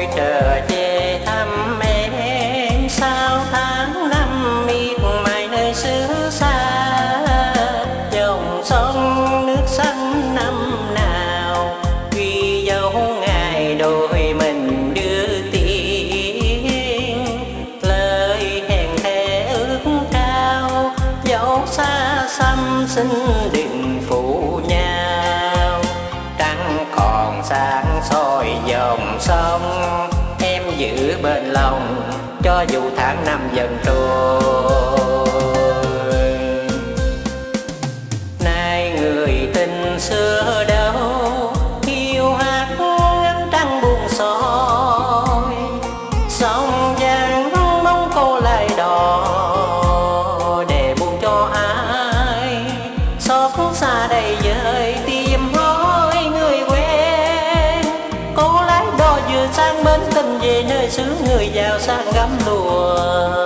tôi trở về thăm em sau tháng năm, miệt mài nơi xứ xa, dòng sông nước xanh năm nào. Quy dấu ngày đôi mình đưa tiền, lời hẹn thề ước cao. Dẫu xa xăm xinh dòng sông em giữ bên lòng, cho dù tháng năm dần trôi. Nay người tình xưa về nơi xứ người giàu sang ngắm lùa.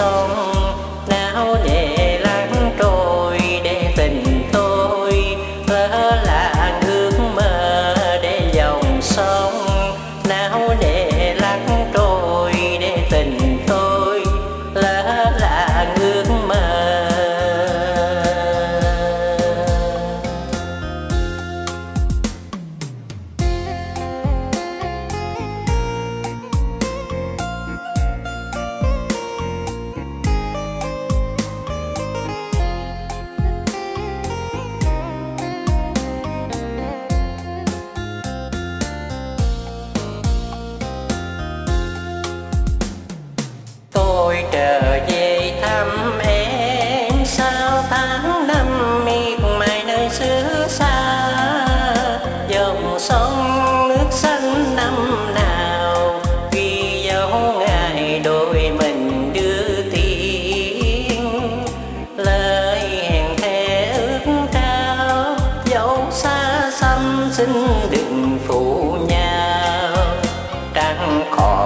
sông não nề lắng trôi để tình tôi vỡ là hương mơ để dòng sông. Não nề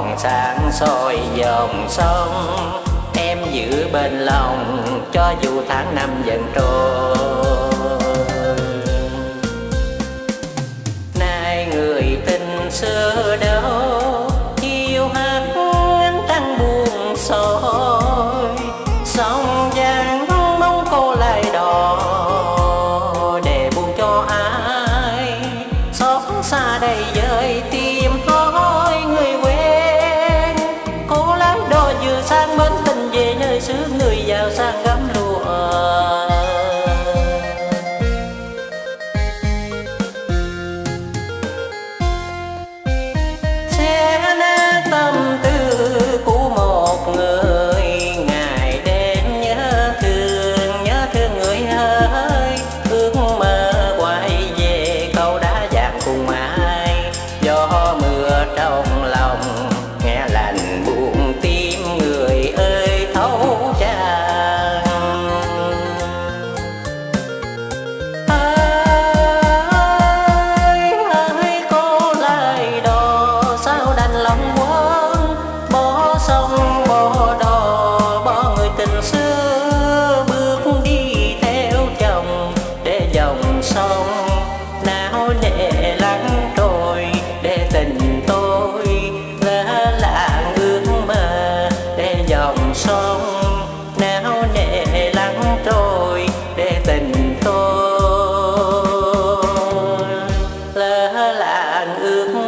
còn sáng soi dòng sông. Em giữ bên lòng cho dù tháng năm dần trôi. 嗯